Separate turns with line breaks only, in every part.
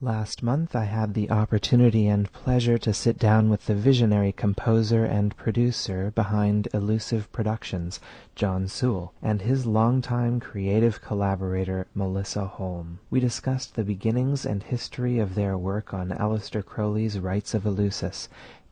Last month I had the opportunity and pleasure to sit down with the visionary composer and producer behind Eleusyve Productions, Jon Sewell, and his longtime creative collaborator, Melissa Holm. We discussed the beginnings and history of their work on Aleister Crowley's Rites of Eleusis,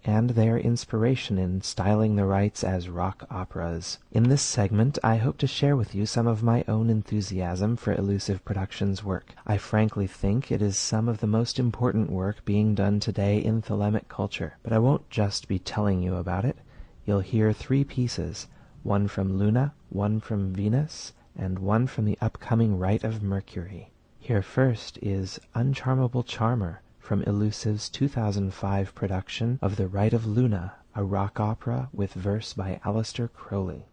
and their inspiration in styling the rites as rock operas. In this segment I hope to share with you some of my own enthusiasm for Eleusyve Productions' work. I frankly think it is some of the most important work being done today in thelemic culture. But I won't just be telling you about it. You'll hear three pieces, one from Luna, one from Venus, and one from the upcoming Rite of Mercury. Here first is Uncharmable Charmer from Eleusyve's 2005 production of The Rite of Luna, a rock opera with verse by Aleister Crowley.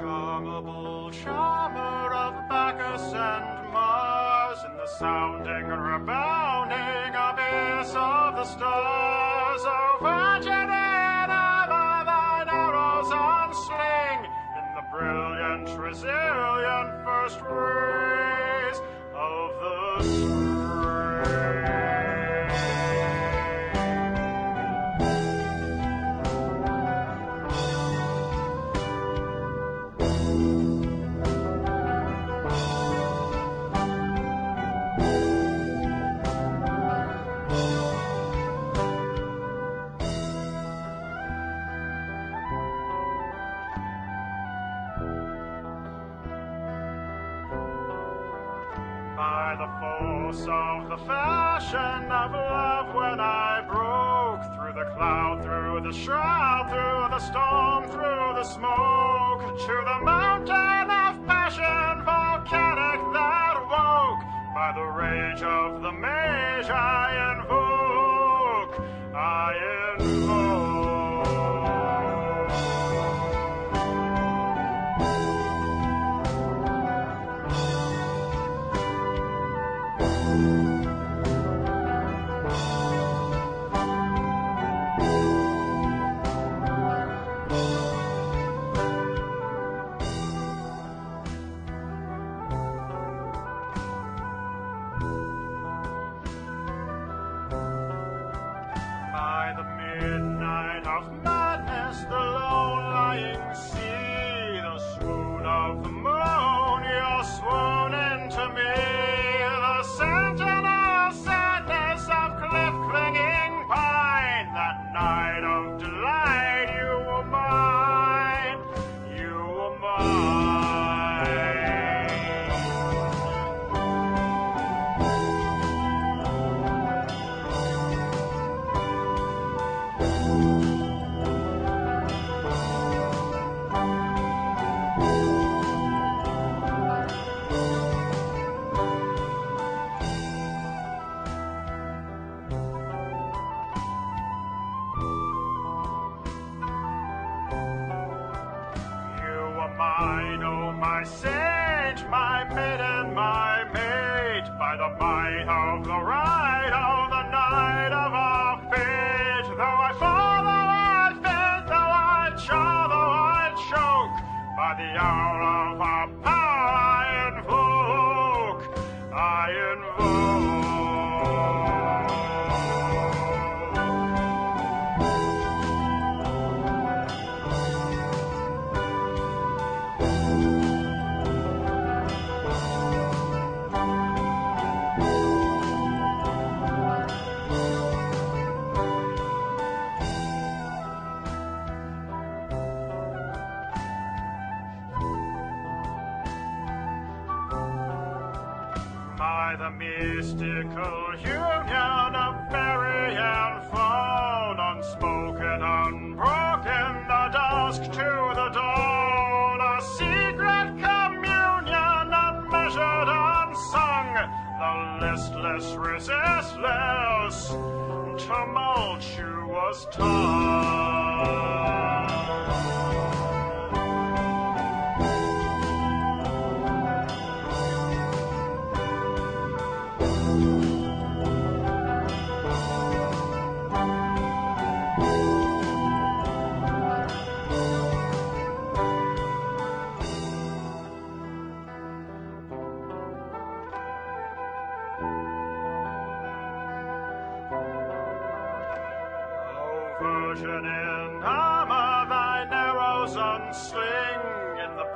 Uncharmable charmer of Bacchus and Mars, in the sounding and rebounding abyss of the stars, O Virgin above thine arrows unsling, in the brilliant, resilient first rays of the spring. Of the mage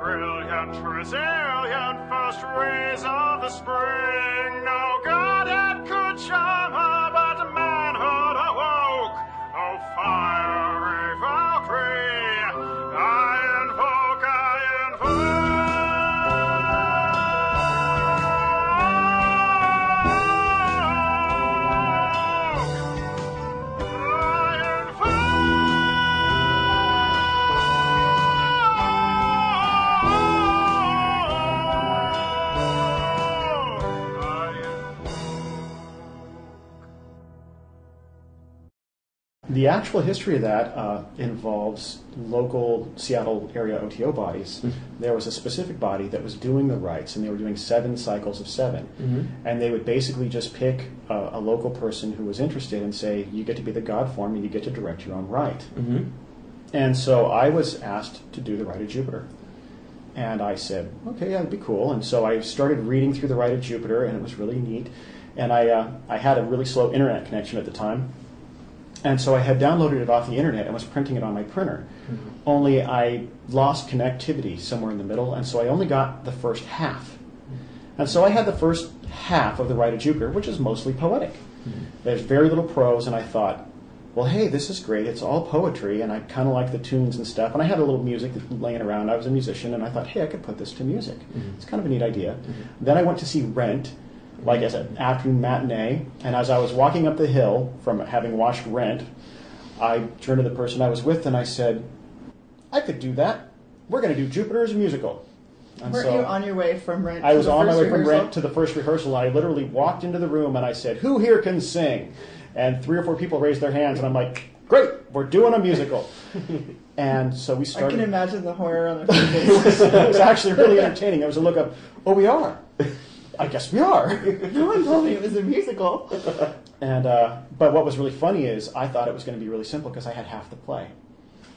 brilliant, resilient first rays of the spring. No godhead
The actual history of that uh, involves local Seattle area OTO bodies. There was a specific body that was doing the rites, and they were doing seven cycles of 7 And they would basically just pick a, a local person who was interested and say, "You get to be the god form, and you get to direct your own rite." And so I was asked to do the Rite of Jupiter. And I said, okay, yeah, that'd be cool. And so I started reading through the Rite of Jupiter, and it was really neat. And I, uh, I had a really slow internet connection at the time. And so I had downloaded it off the internet and was printing it on my printer. Mm-hmm. Only I lost connectivity somewhere in the middle, and so I only got the first half. Mm-hmm. And so I had the first half of the Rite of Jupiter, which is mostly poetic. Mm-hmm. There's very little prose, and I thought, well, hey, this is great. It's all poetry, and I kind of like the tunes and stuff. And I had a little music laying around. I was a musician, and I thought, hey, I could put this to music. It's kind of a neat idea. Then I went to see Rent, like as an afternoon matinee, and as I was walking up the hill from having watched Rent, I turned to the person I was with and I said, I could do that. We're going to do Jupiter as a musical. And
Weren't
so-
you on your way from Rent?
I was on my way from? Rent to the first rehearsal. I literally walked into the room and I said, "Who here can sing?" And three or four people raised their hands, and I'm like, "Great, we're doing a musical." and so we started.
I can imagine the horror on their faces.
it was actually really entertaining. It was a look of, "Oh, we are." I guess we are.
no one told me it was a musical.
And uh, but what was really funny is I thought it was going to be really simple because I had half the play.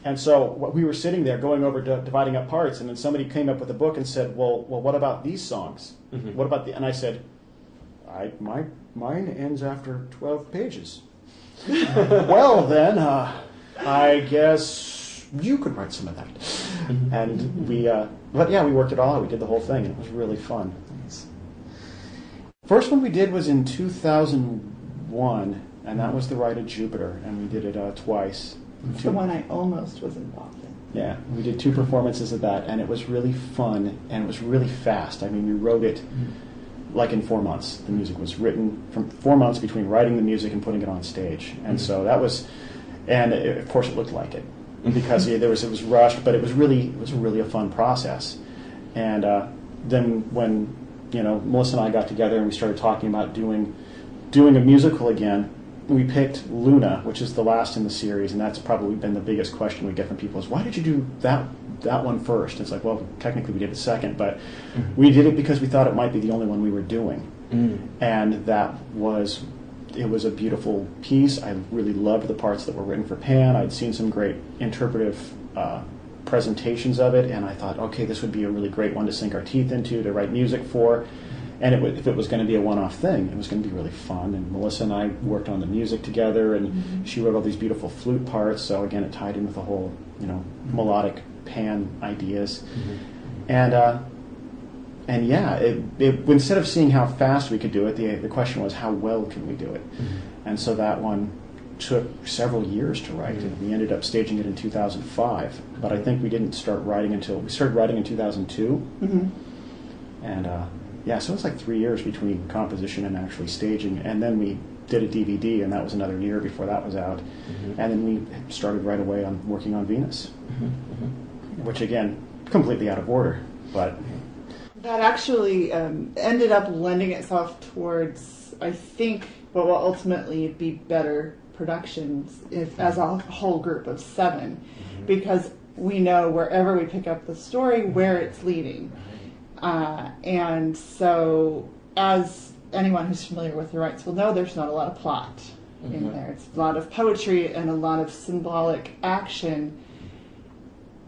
And so what we were sitting there going over di- dividing up parts, and then somebody came up with a book and said, "Well, well, what about these songs? What about the?" And I said, "I my mine ends after twelve pages." well, then uh, I guess you could write some of that. And we, uh, but yeah, we worked it all out. We did the whole thing, and it was really fun. First one we did was in 2001, and that was the Ride of Jupiter, and we did it uh, twice.
It's the one I almost was involved in.
Yeah, we did two performances of that, and it was really fun, and it was really fast. I mean, we wrote it like in four months. The music was written from four months between writing the music and putting it on stage, and so that was, and it, of course it looked like it because yeah, there was it was rushed, but it was really it was really a fun process. And uh, then when you know Melissa and I got together and we started talking about doing doing a musical again, we picked Luna, which is the last in the series, and that's probably been the biggest question we get from people is why did you do that that one first? It's like, well, technically we did it second, but we did it because we thought it might be the only one we were doing, and that was it was a beautiful piece. I really loved the parts that were written for Pan. I'd seen some great interpretive uh, presentations of it, and I thought, okay, this would be a really great one to sink our teeth into, to write music for. And it would, if it was going to be a one-off thing, it was going to be really fun. And Melissa and I worked on the music together, and mm-hmm. she wrote all these beautiful flute parts. So again, it tied in with the whole, you know, mm-hmm. melodic pan ideas. Mm-hmm. And uh, and yeah, it, it, instead of seeing how fast we could do it, the, the question was how well can we do it? And so that one took several years to write, and we ended up staging it in 2005. But I think we didn't start writing until we started writing in 2002. And uh, yeah, so it was like three years between composition and actually staging. And then we did a DVD, and that was another year before that was out. And then we started right away on working on Venus, which again, completely out of order, but
That actually um, ended up lending itself towards, I think, what will ultimately be better productions if, as a whole group of 7 because we know wherever we pick up the story where it's leading. Uh, and so, as anyone who's familiar with the rites will know, there's not a lot of plot in there. It's a lot of poetry and a lot of symbolic action.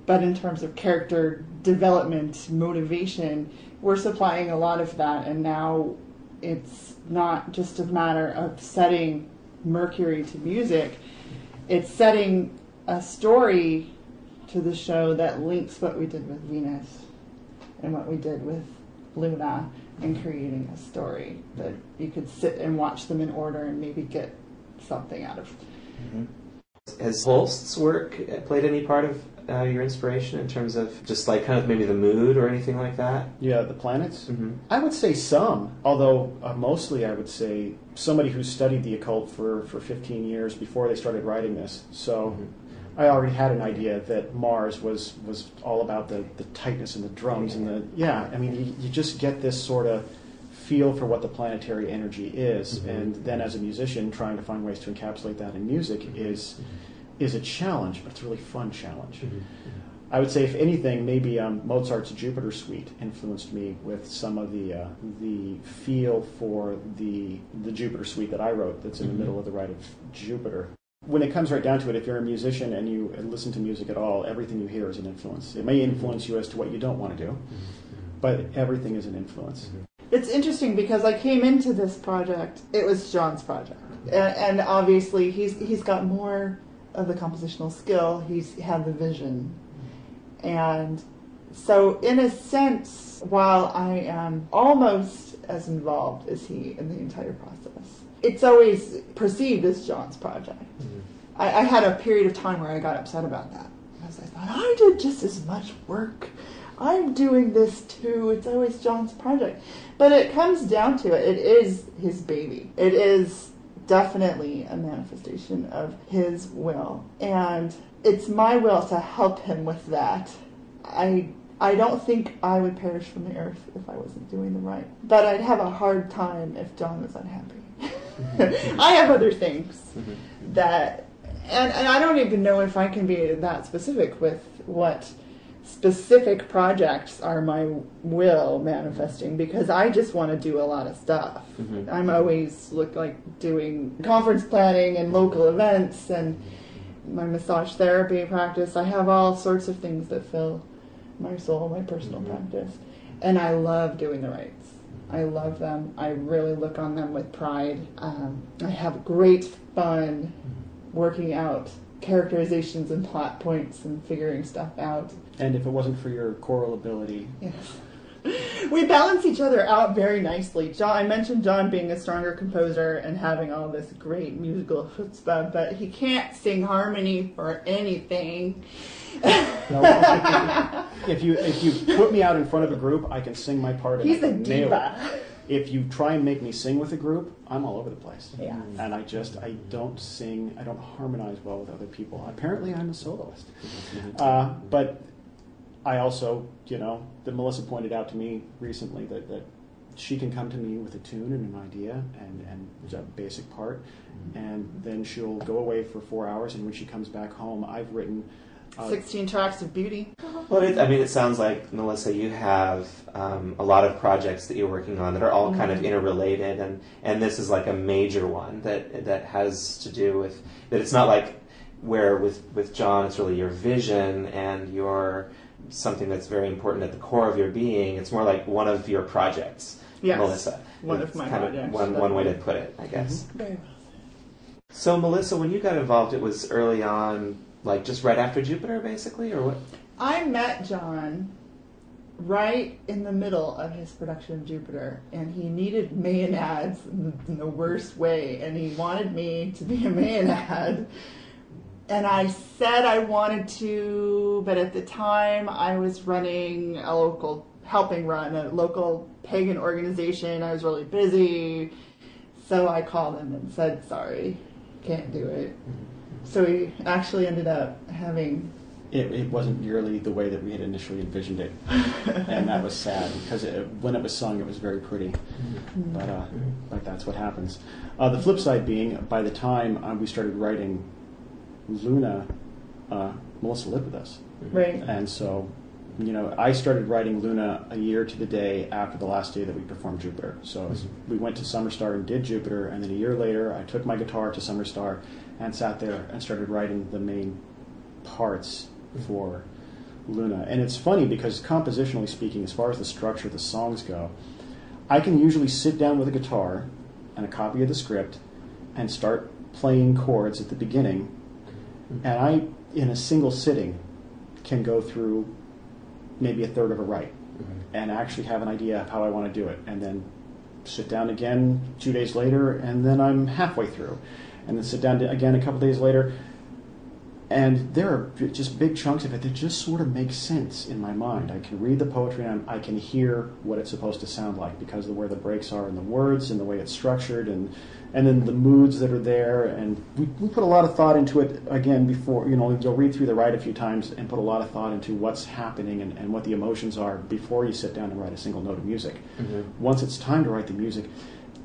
But in terms of character development, motivation, we're supplying a lot of that. And now it's not just a matter of setting Mercury to music, it's setting a story to the show that links what we did with Venus and what we did with Luna and creating a story that you could sit and watch them in order and maybe get something out of. Mm-hmm.
Has Holst's work played any part of uh, your inspiration in terms of just like kind of maybe the mood or anything like that?
Yeah, the planets.
Mm-hmm.
I would say some, although uh, mostly I would say somebody who studied the occult for, for 15 years before they started writing this. So I already had an idea that Mars was, was all about the, the tightness and the drums and the yeah. I mean, you, you just get this sort of feel for what the planetary energy is,
Mhm.
and then as a musician, trying to find ways to encapsulate that in music is is a challenge, but it's a really fun challenge. I would say, if anything, maybe um, Mozart's Jupiter Suite influenced me with some of the uh, the feel for the the Jupiter Suite that I wrote. That's in the middle of the rite of Jupiter. When it comes right down to it, if you're a musician and you listen to music at all, everything you hear is an influence. It may influence you as to what you don't want to do, but everything is an influence.
It's interesting because I came into this project. It was Jon's project, and, and obviously he's he's got more of the compositional skill. He's had the vision, and so in a sense, while I am almost as involved as he in the entire process, it's always perceived as Jon's project. Mm-hmm. I, I had a period of time where I got upset about that because I thought I did just as much work. I'm doing this too. It's always Jon's project. But it comes down to it. It is his baby. It is definitely a manifestation of his will. And it's my will to help him with that. I I don't think I would perish from the earth if I wasn't doing the rite. But I'd have a hard time if John was unhappy. I have other things mm-hmm. that and, and I don't even know if I can be that specific with what specific projects are my will manifesting because I just want to do a lot of stuff.
Mhm.
I'm always look like doing conference planning and local events and my massage therapy practice. I have all sorts of things that fill my soul, my personal
Mhm.
practice. And I love doing the rites. I love them. I really look on them with pride. Um, I have great fun working out characterizations and plot points and figuring stuff out.
And if it wasn't for your choral ability,
Yes. We balance each other out very nicely. Jon, I mentioned John being a stronger composer and having all this great musical chutzpah, but he can't sing harmony for anything.
No, if you if you put me out in front of a group, I can sing my part.
He's a diva.
It. If you try and make me sing with a group, I'm all over the place.
Yeah.
And I just I don't sing. I don't harmonize well with other people. Apparently, I'm a soloist. Uh, but I also, you know, that Melissa pointed out to me recently that, that she can come to me with a tune and an idea and, and a basic part, and then she'll go away for four hours. And when she comes back home, I've written. Uh,
16 tracks of beauty.
Well, it, I mean, it sounds like Melissa, you have um, a lot of projects that you're working on that are all kind of
Mhm.
interrelated, and and this is like a major one that that has to do with that. It's not like where with with Jon, it's really your vision and your something that's very important at the core of your being. It's more like one of your projects,
Yes.
Melissa.
One of my
kind
projects,
One one way to put it, I guess.
Very well.
So, Melissa, when you got involved, it was early on, like just right after Jupiter, basically, or what?
I met Jon right in the middle of his production of Jupiter, and he needed Maenads in in the worst way, and he wanted me to be a Maenad. And I said I wanted to, but at the time I was running a local, helping run a local pagan organization. I was really busy. So I called him and said, sorry, can't do it. Mm-hmm. So we actually ended up having
it, it wasn't nearly the way that we had initially envisioned it, and that was sad because it, when it was sung, it was very pretty. But uh, but that's what happens. Uh, the flip side being, by the time uh, we started writing Luna, uh, Melissa lived with us,
Right.
and so you know I started writing Luna a year to the day after the last day that we performed Jupiter. So it was- we went to Summer Star and did Jupiter, and then a year later I took my guitar to Summer Star and sat there and started writing the main parts for Luna. And it's funny because compositionally speaking, as far as the structure of the songs go, I can usually sit down with a guitar and a copy of the script and start playing chords at the beginning, and I, in a single sitting, can go through maybe a third of a rite mm-hmm. and actually have an idea of how I want to do it, and then sit down again two days later, and then I'm halfway through, and then sit down again a couple days later, and there are just big chunks of it that just sort of make sense in my mind. I can read the poetry and I can hear what it's supposed to sound like because of where the breaks are in the words and the way it's structured and and then the moods that are there. And we, we put a lot of thought into it again before, you know, you'll read through the rite a few times and put a lot of thought into what's happening and, and what the emotions are before you sit down and write a single note of music. Mm-hmm. Once it's time to write the music,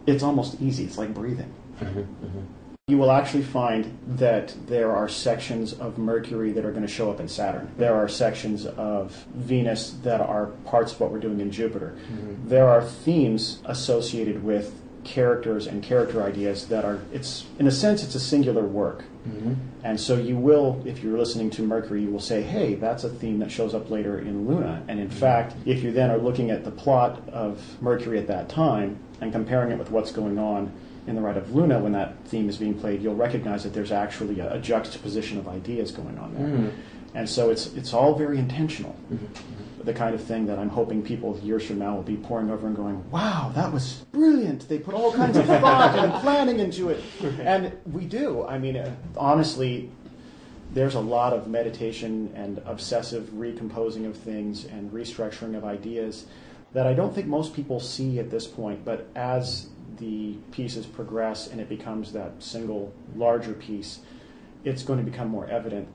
it's almost easy. It's like breathing mm-hmm. Mm-hmm. You will actually find that there are sections of Mercury that are going to show up in Saturn. There are sections of Venus that are parts of what we're doing in Jupiter. Mm-hmm. There are themes associated with characters and character ideas that are it's in a sense it's a singular work. Mm-hmm. And so you will, if you're listening to Mercury, you will say, hey, that's a theme that shows up later in Luna. And in mm-hmm. fact, if you then are looking at the plot of Mercury at that time and comparing it with what's going on in the Rite of Luna when that theme is being played, you'll recognize that there's actually a, a juxtaposition of ideas going on there. Mm-hmm. And so it's, it's all very intentional. Mm-hmm. Mm-hmm. The kind of thing that I'm hoping people years from now will be pouring over and going, wow, that was brilliant. They put all kinds of thought and planning into it. And we do. I mean, uh, honestly, there's a lot of meditation and obsessive recomposing of things and restructuring of ideas that I don't think most people see at this point. But as the pieces progress and it becomes that single larger piece, it's going to become more evident.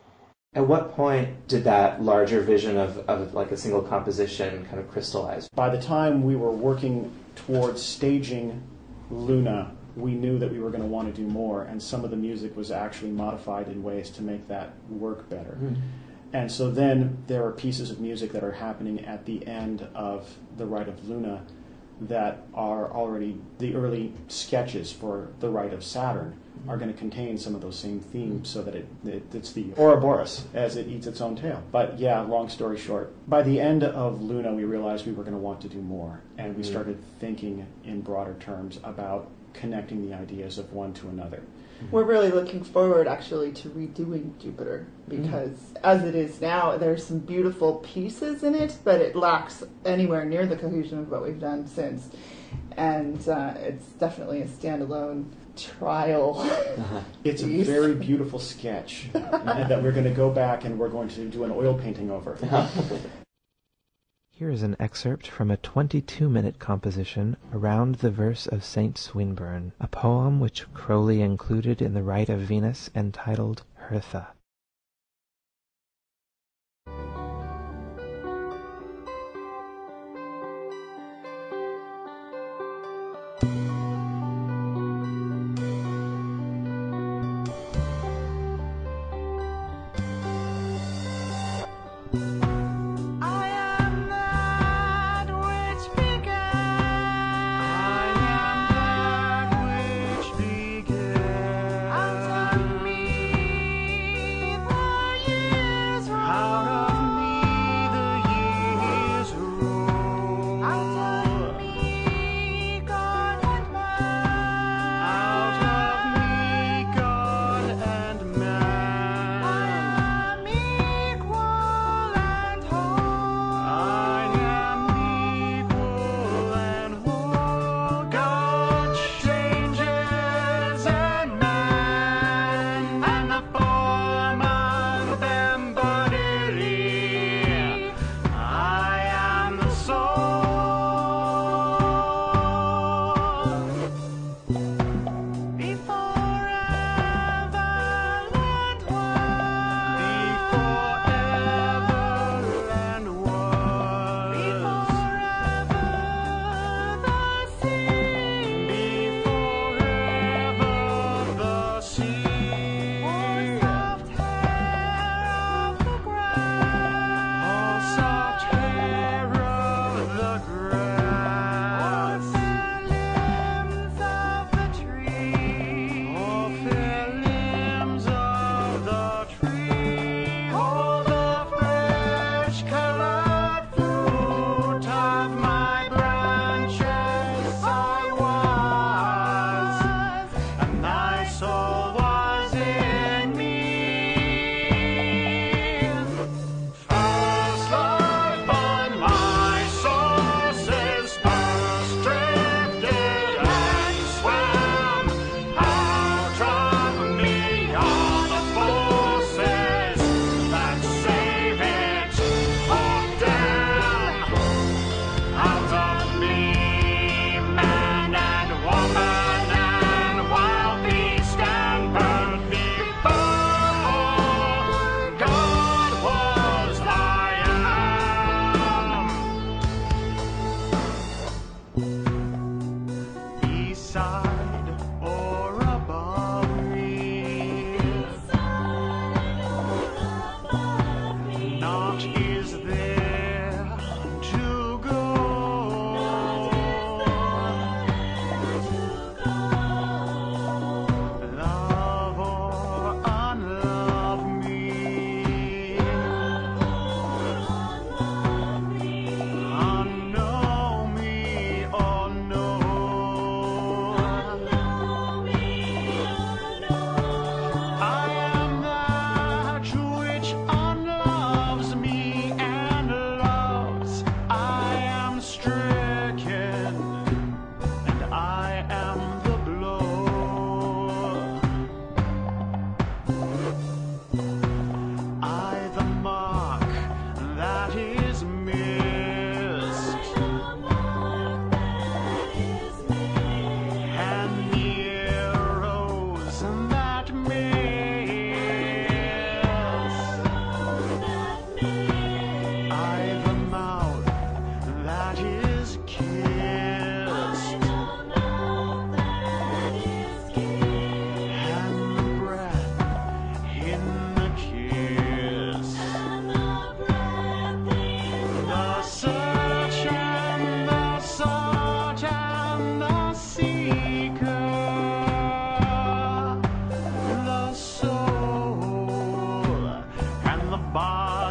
At what point did that larger vision of, of like a single composition kind of crystallize?
By the time we were working towards staging Luna, we knew that we were going to want to do more, and some of the music was actually modified in ways to make that work better. Hmm. And so then there are pieces of music that are happening at the end of the Rite of Luna that are already the early sketches for the Rite of Saturn are going to contain some of those same themes so that it, it it's the Ouroboros as it eats its own tail. But yeah, long story short, by the end of Luna, we realized we were going to want to do more, and we mm. started thinking in broader terms about connecting the ideas of one to another.
We're really looking forward actually to redoing Jupiter because as it is now, there's some beautiful pieces in it, but it lacks anywhere near the cohesion of what we've done since. And uh, it's definitely a standalone trial.
It's a very beautiful sketch that we're going to go back and we're going to do an oil painting over.
Here is an excerpt from a 22 minute composition around the verse of St. Swinburne, a poem which Crowley included in the Rite of Venus entitled Hertha.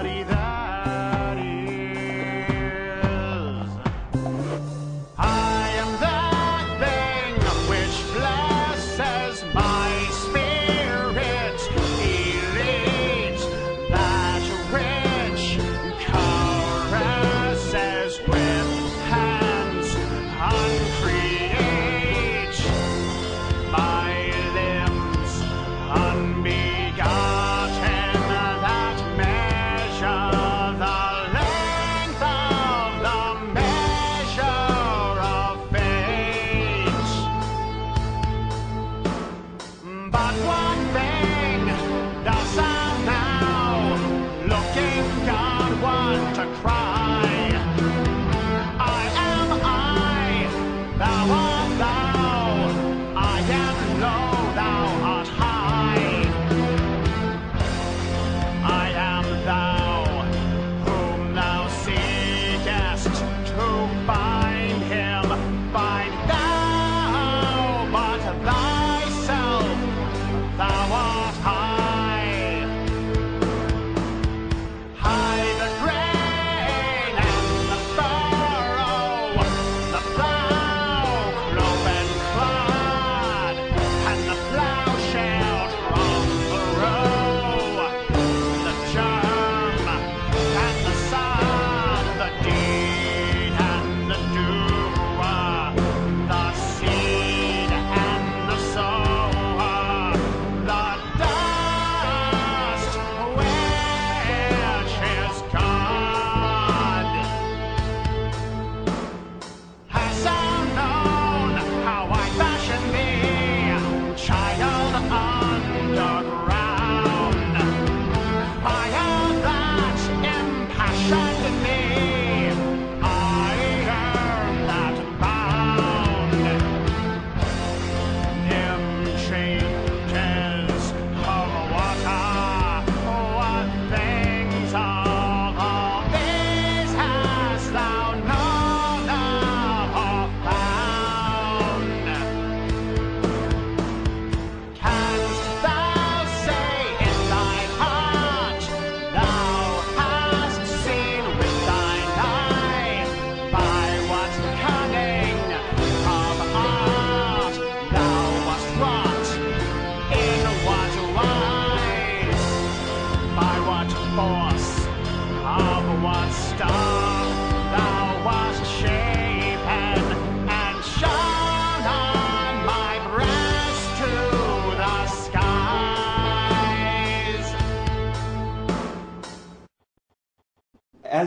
Body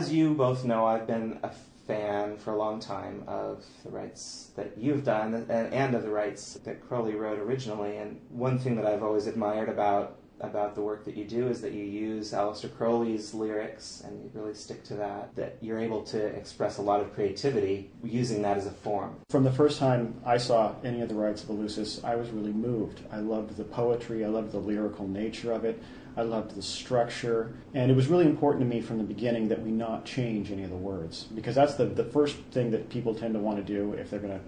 you both know, I've been a fan for a long time of the rites that you've done and, and of the rites that Crowley wrote originally. And one thing that I've always admired about about the work that you do is that you use Aleister Crowley's lyrics and you really stick to that. That you're able to express a lot of creativity using that as a form.
From the first time I saw any of the rites of Eleusis, I was really moved. I loved the poetry, I loved the lyrical nature of it. I loved the structure, and it was really important to me from the beginning that we not change any of the words because that's the, the first thing that people tend to want to do if they're going to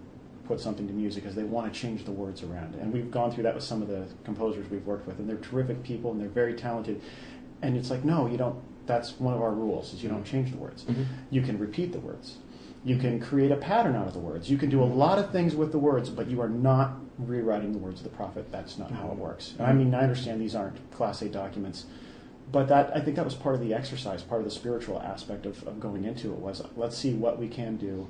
put something to music is they want to change the words around. And we've gone through that with some of the composers we've worked with, and they're terrific people and they're very talented. And it's like, no, you don't. That's one of our rules is you don't change the words.
Mm-hmm.
You can repeat the words. You can create a pattern out of the words. You can do a lot of things with the words, but you are not rewriting the words of the prophet. That's not how it works. I mean, I understand these aren't Class A documents, but that I think that was part of the exercise, part of the spiritual aspect of, of going into it was let's see what we can do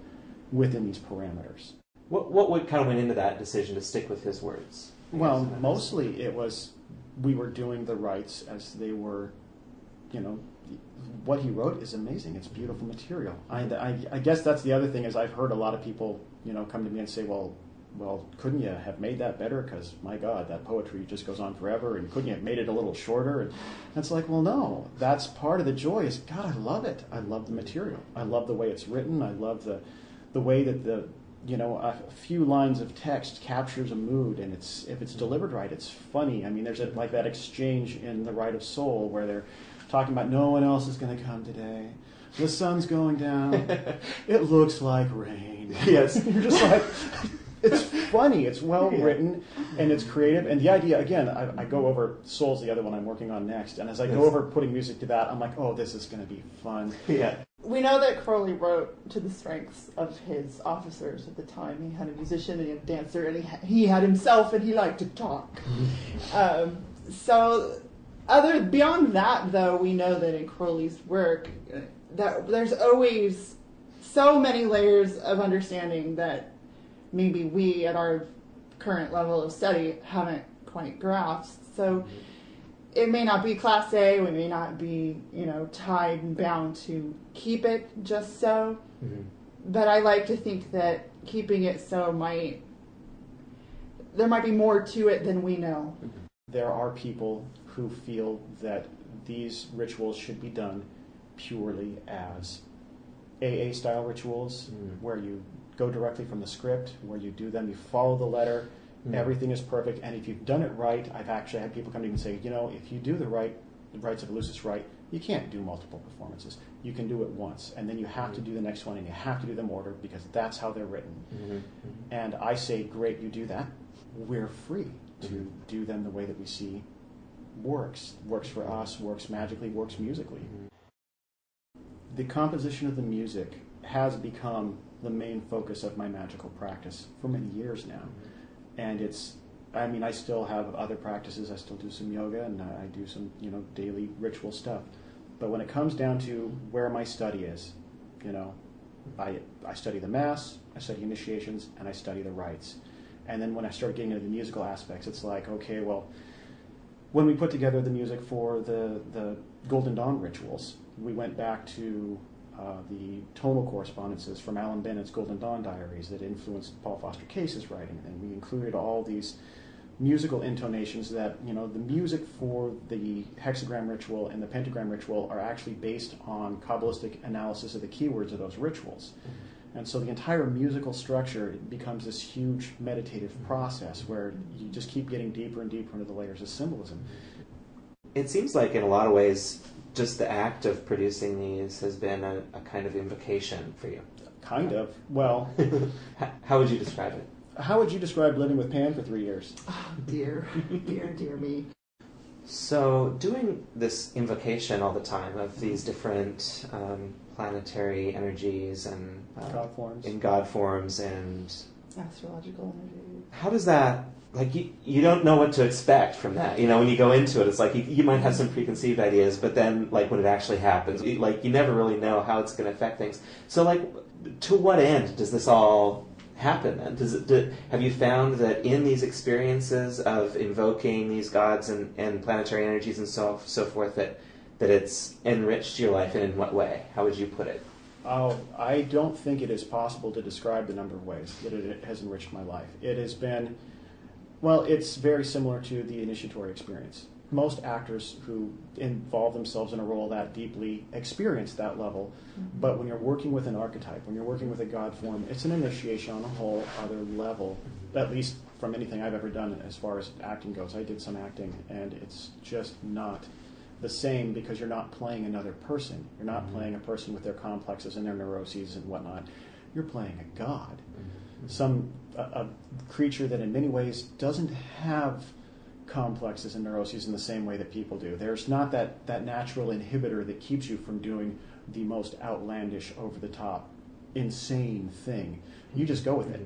within these parameters.
What what would kind of went into that decision to stick with his words?
Well, mostly it was we were doing the rites as they were, you know, what he wrote is amazing. It's beautiful material. I, I, I guess that's the other thing is I've heard a lot of people, you know, come to me and say, well, well, couldn't you have made that better? Because my God, that poetry just goes on forever, and couldn't you have made it a little shorter? And it's like, well, no, that's part of the joy. Is God, I love it. I love the material. I love the way it's written. I love the, the way that the, you know, a few lines of text captures a mood, and it's if it's delivered right, it's funny. I mean, there's a, like that exchange in the Rite of Sol where they're talking about no one else is going to come today. The sun's going down. it looks like rain.
Yes.
You're just like, it's funny. It's well written and it's creative. And the idea, again, I, I go over Sol's the other one I'm working on next. And as I go over putting music to that, I'm like, oh, this is going to be fun.
yeah.
We know that Crowley wrote to the strengths of his officers at the time. He had a musician and a dancer, and he, ha- he had himself, and he liked to talk. Um, so, other beyond that, though, we know that in Crowley's work, uh, that there's always so many layers of understanding that maybe we, at our current level of study, haven't quite grasped. So it may not be class A, we may not be, you know, tied and bound to keep it just so.
Mhm.
But I like to think that keeping it so might there might be more to it than we know.
There are people who feel that these rituals should be done purely as AA style rituals,
Mm.
where you go directly from the script, where you do them, you follow the letter,
Mm.
everything is perfect, and if you've done it right, I've actually had people come to me and say, you know, if you do the right, the rites of Eleusis right, you can't do multiple performances. You can do it once, and then you have to do the next one, and you have to do them ordered because that's how they're written.
Mhm.
And I say, great, you do that. We're free to
Mhm.
do them the way that we see works. Works for us, works magically, works musically. The composition of the music has become the main focus of my magical practice for many years now. And it's, I mean, I still have other practices. I still do some yoga and I do some, you know, daily ritual stuff. But when it comes down to where my study is, you know, I, I study the Mass, I study initiations, and I study the rites. And then when I start getting into the musical aspects, it's like, okay, well, when we put together the music for the, the Golden Dawn rituals, we went back to uh, the tonal correspondences from Allan Bennett's Golden Dawn diaries that influenced Paul Foster Case's writing, and we included all these musical intonations that you know the music for the hexagram ritual and the pentagram ritual are actually based on kabbalistic analysis of the keywords of those rituals and so the entire musical structure becomes this huge meditative process where you just keep getting deeper and deeper into the layers of symbolism
It seems like, in a lot of ways, just the act of producing these has been a, a kind of invocation for you.
kind of well
How would you describe it?
how would you describe living with pan for three years
Oh, dear, dear, dear me.
So, doing this invocation all the time of these different um, planetary energies and uh,
God forms.
in God forms, and
Astrological energy.
how does that like you, you don't know what to expect from that you know when you go into it it's like you, you might have some preconceived ideas but then like when it actually happens you, like you never really know how it's going to affect things so like to what end does this all happen then does it do, have you found that in these experiences of invoking these gods and, and planetary energies and so so forth that that it's enriched your life, and in what way? How would you put it?
Oh, I don't think it is possible to describe the number of ways that it has enriched my life. It has been, well, it's very similar to the initiatory experience. Most actors who involve themselves in a role that deeply experience that level, mm-hmm. but when you're working with an archetype, when you're working with a god form, it's an initiation on a whole other level, at least from anything I've ever done as far as acting goes. I did some acting, and it's just not the same because you're not playing another person. You're not
Mhm.
playing a person with their complexes and their neuroses and whatnot. You're playing a god,
Mm-hmm.
some a, a creature that in many ways doesn't have complexes and neuroses in the same way that people do. There's not that, that natural inhibitor that keeps you from doing the most outlandish, over the top, insane thing. You just go with it.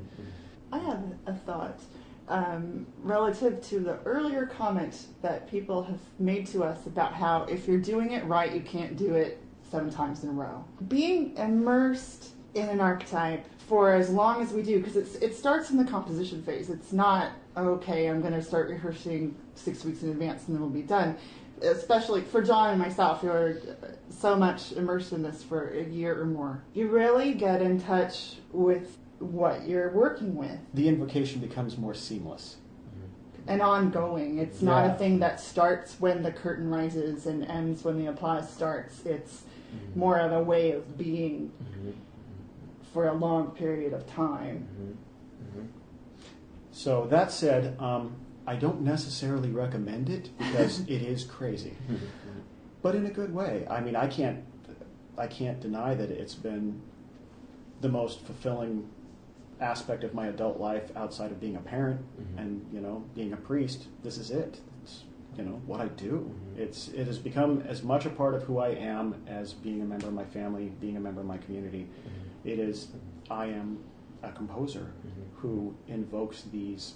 I have a thought um, relative to the earlier comment that people have made to us about how if you're doing it right, you can't do it seven times in a row. Being immersed in an archetype for as long as we do, because it starts in the composition phase. It's not, okay, I'm going to start rehearsing six weeks in advance and then we'll be done. Especially for Jon and myself, who are so much immersed in this for a year or more. You really get in touch with what you're working with
The invocation becomes more seamless.
and ongoing. It's not
Yeah.
a thing that starts when the curtain rises and ends when the applause starts. It's
Mm-hmm.
more of a way of being for a long period of time.
Mm-hmm.
So that said, um, I don't necessarily recommend it because it is crazy, but in a good way. I mean, I can't, I can't deny that it's been the most fulfilling aspect of my adult life outside of being a parent
Mhm.
and you know being a priest. This is it. It's you know what I do.
Mhm.
It's it has become as much a part of who I am as being a member of my family, being a member of my community. It is I am a composer who invokes these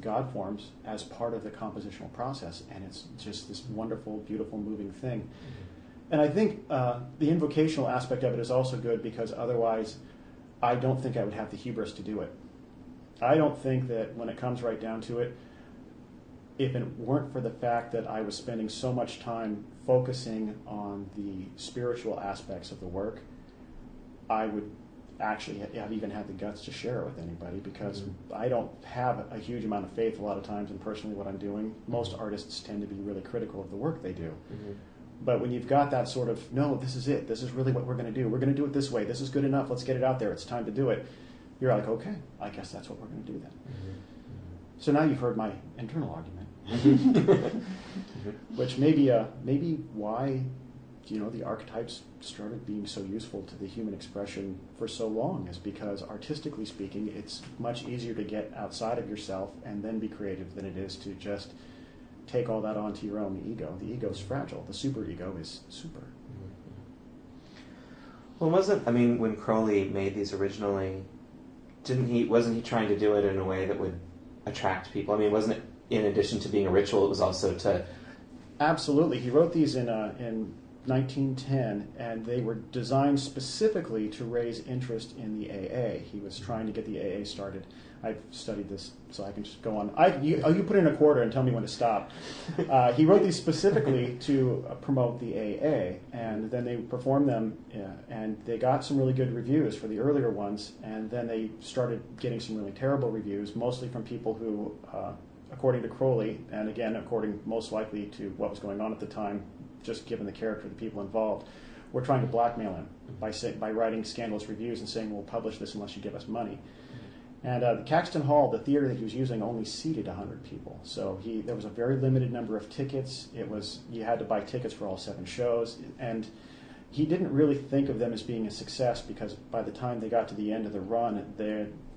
God forms as part of the compositional process, and it's just this wonderful, beautiful, moving thing. And I think uh, the invocational aspect of it is also good because otherwise, I don't think I would have the hubris to do it. I don't think that when it comes right down to it, if it weren't for the fact that I was spending so much time focusing on the spiritual aspects of the work, I would actually have even had the guts to share it with anybody because
Mhm.
I don't have a huge amount of faith a lot of times in personally what I'm doing. Most artists tend to be really critical of the work they do. But when you've got that sort of, no, this is it, this is really what we're going to do, we're going to do it this way, this is good enough, let's get it out there, it's time to do it, you're like, okay, I guess that's what we're going to do then. So now you've heard my internal argument, which may be, uh, maybe why you know the archetypes started being so useful to the human expression for so long is because artistically speaking it's much easier to get outside of yourself and then be creative than it is to just take all that onto your own ego the ego is fragile the super ego is super
Well, wasn't I mean when Crowley made these originally? Didn't he? Wasn't he trying to do it in a way that would attract people? I mean, wasn't it in addition to being a ritual, it was also to
Absolutely. He wrote these in, uh, in 1910, and they were designed specifically to raise interest in the AA. He was trying to get the AA started. I've studied this, so I can just go on. I, you, oh, you put in a quarter and tell me when to stop. Uh, he wrote these specifically to uh, promote the AA, and then they performed them, and they got some really good reviews for the earlier ones, and then they started getting some really terrible reviews, mostly from people who, uh, according to Crowley, and again, according most likely to what was going on at the time, just given the character of the people involved, we're trying to blackmail him by, say, by writing scandalous reviews and saying, we'll publish this unless you give us money. And uh, Caxton Hall, the theater that he was using, only seated 100 people. So he there was a very limited number of tickets. It was you had to buy tickets for all seven shows, and he didn't really think of them as being a success because by the time they got to the end of the run,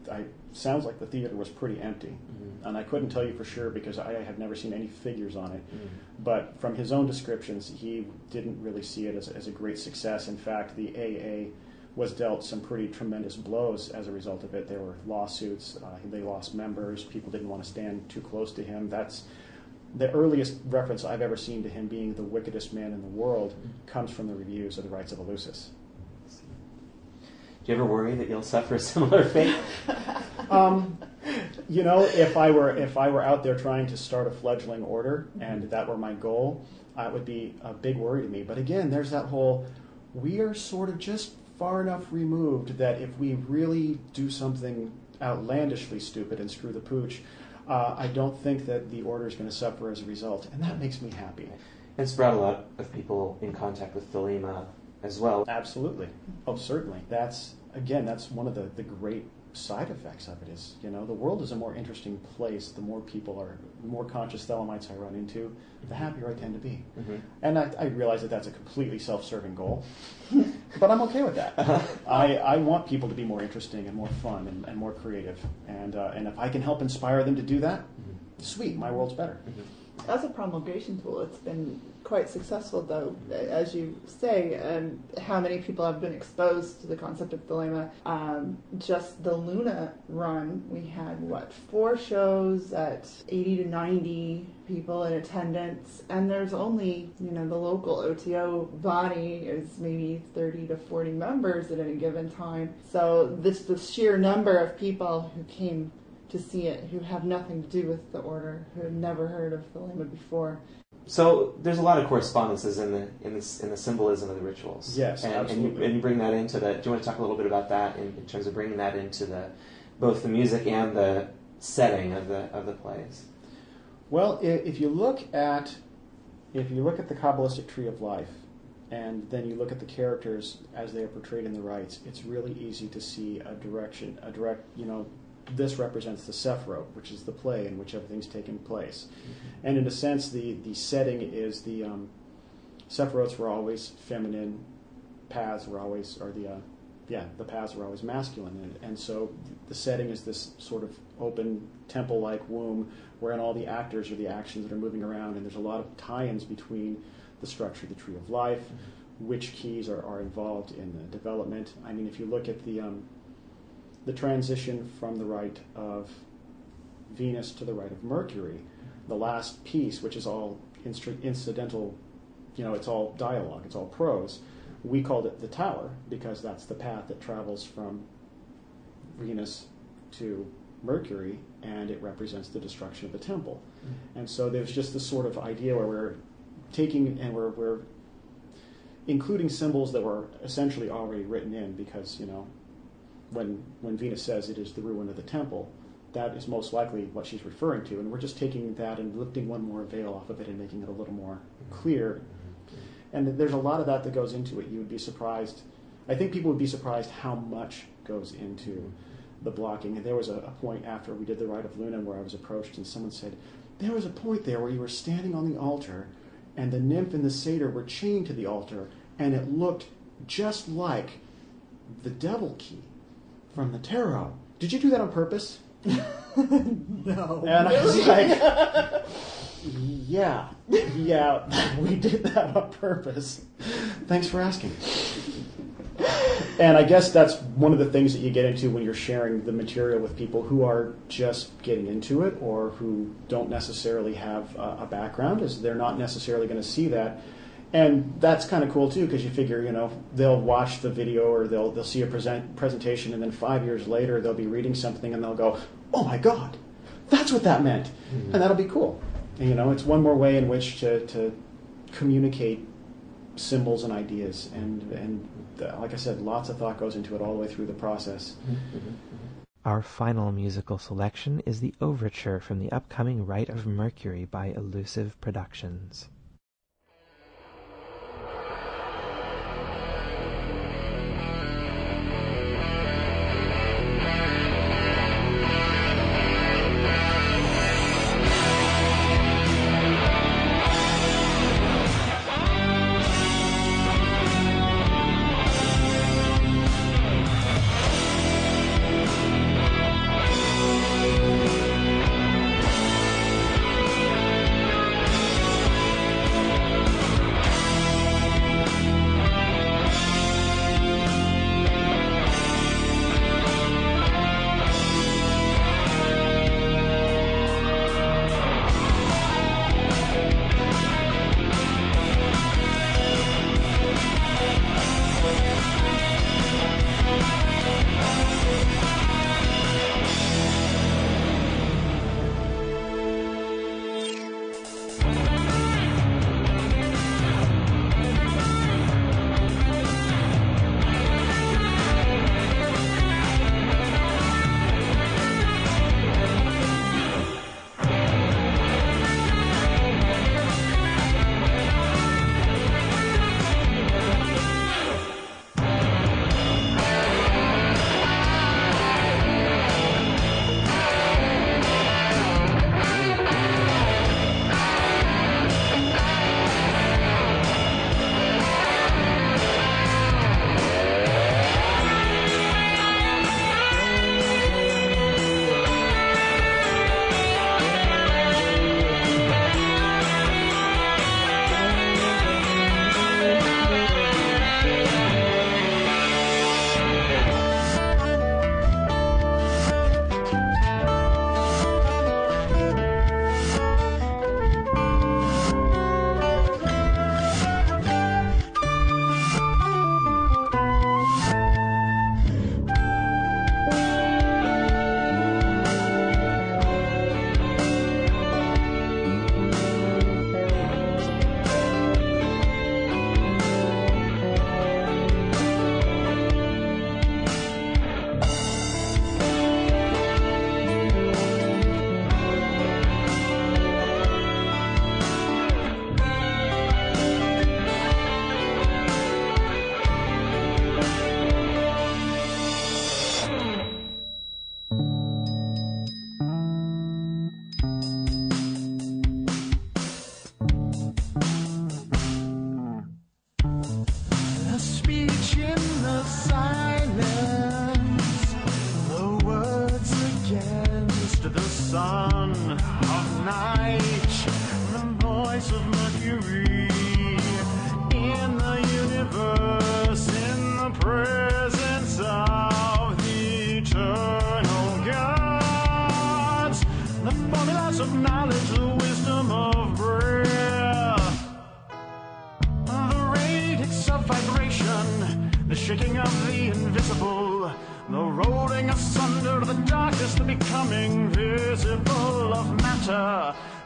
I sounds like the theater was pretty empty. Mm-hmm. And I couldn't tell you for sure because I have never seen any figures on it. Mm-hmm. But from his own descriptions, he didn't really see it as, as a great success. In fact, the AA was dealt some pretty tremendous blows as a result of it. There were lawsuits, uh, they lost members, people didn't want to stand too close to him. That's the earliest reference I've ever seen to him being the wickedest man in the world mm-hmm. comes from the reviews of the Rites of Eleusis.
Do you ever worry that you'll suffer a similar fate?
Um, you know, if I were if I were out there trying to start a fledgling order and that were my goal, it would be a big worry to me. But again, there's that whole we are sort of just far enough removed that if we really do something outlandishly stupid and screw the pooch, uh, I don't think that the order is going to suffer as a result, and that makes me happy.
It's brought a lot of people in contact with Thelema as well.
Absolutely. Oh, certainly. That's again, that's one of the, the great side effects of it is, you know, the world is a more interesting place the more people are, the more conscious Thelemites I run into, the happier I tend to be.
Mm-hmm.
And I, I realize that that's a completely self-serving goal, but I'm okay with that. I, I want people to be more interesting and more fun and, and more creative. And, uh, and if I can help inspire them to do that, sweet, my world's better.
As a promulgation tool, it's been quite successful, though, as you say. Um, how many people have been exposed to the concept of Thelema? Um, just the Luna run, we had what four shows at 80 to 90 people in attendance, and there's only you know the local OTO body is maybe 30 to 40 members at any given time. So this the sheer number of people who came to see it who have nothing to do with the order, who have never heard of Thelema before.
So there's a lot of correspondences in the in the in the symbolism of the rituals.
Yes,
and, and you,
absolutely.
and you bring that into the. Do you want to talk a little bit about that in, in terms of bringing that into the both the music and the setting of the of the plays?
Well, if you look at if you look at the Kabbalistic tree of life, and then you look at the characters as they are portrayed in the rites, it's really easy to see a direction, a direct, you know, this represents the Sephiroth, which is the play in which everything's taking place, and in a sense, the the setting is the um, were always feminine, paths were always, or the uh, yeah, the paths were always masculine, and, and so the setting is this sort of open temple-like womb, wherein all the actors are the actions that are moving around, and there's a lot of tie-ins between the structure of the Tree of Life, which keys are, are involved in the development. I mean, if you look at the um, the transition from the rite of Venus to the rite of Mercury, the last piece, which is all instru- incidental, you know, it's all dialogue, it's all prose. We called it the Tower because that's the path that travels from Venus to Mercury, and it represents the destruction of the temple. Mm-hmm. And so there's just this sort of idea where we're taking and we're, we're including symbols that were essentially already written in because, you know, when, when Venus says it is the ruin of the temple, that is most likely what she's referring to. And we're just taking that and lifting one more veil off of it and making it a little more clear. And there's a lot of that that goes into it. You would be surprised. I think people would be surprised how much goes into the blocking. And there was a, a point after we did the Rite of Luna where I was approached and someone said, There was a point there where you were standing on the altar and the nymph and the satyr were chained to the altar and it looked just like the devil key from the tarot. Did you do that on purpose?
No.
And I was like, yeah, yeah, we did that on purpose. Thanks for asking. And I guess that's one of the things that you get into when you're sharing the material with people who are just getting into it or who don't necessarily have a, a background, is they're not necessarily going to see that. And that's kind of cool too, because you figure, you know, they'll watch the video or they'll they'll see a present, presentation, and then five years later they'll be reading something and they'll go, "Oh my God, that's what that meant," and that'll be cool. And, you know, it's one more way in which to, to communicate symbols and ideas, and and uh, like I said, lots of thought goes into it all the way through the process.
Our final musical selection is the overture from the upcoming Rite of Mercury by Eleusyve Productions.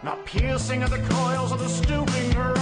not piercing of the coils of the stooping
earth.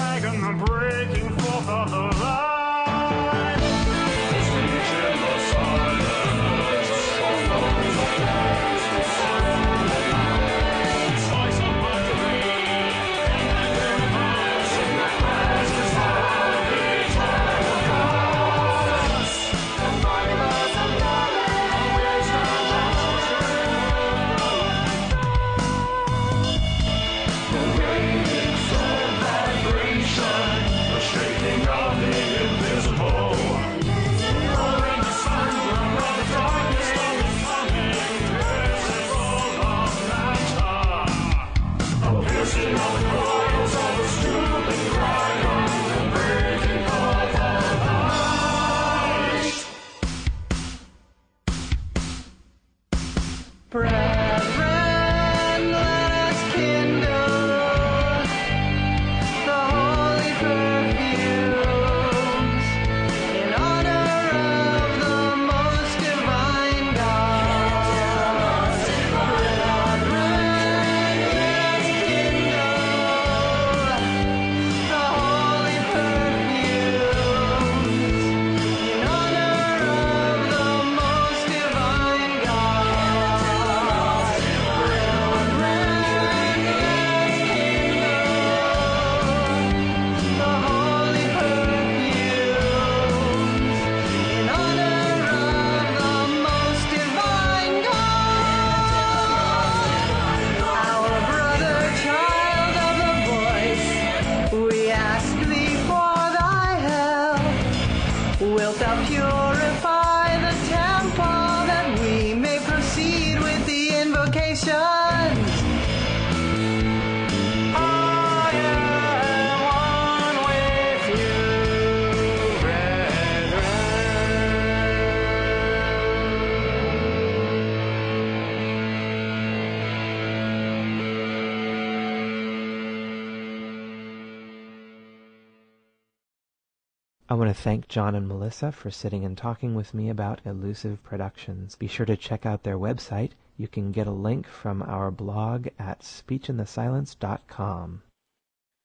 thank Jon and Melissa for sitting and talking with me about Eleusyve Productions. Be sure to check out their website. You can get a link from our blog at speechinthesilence.com.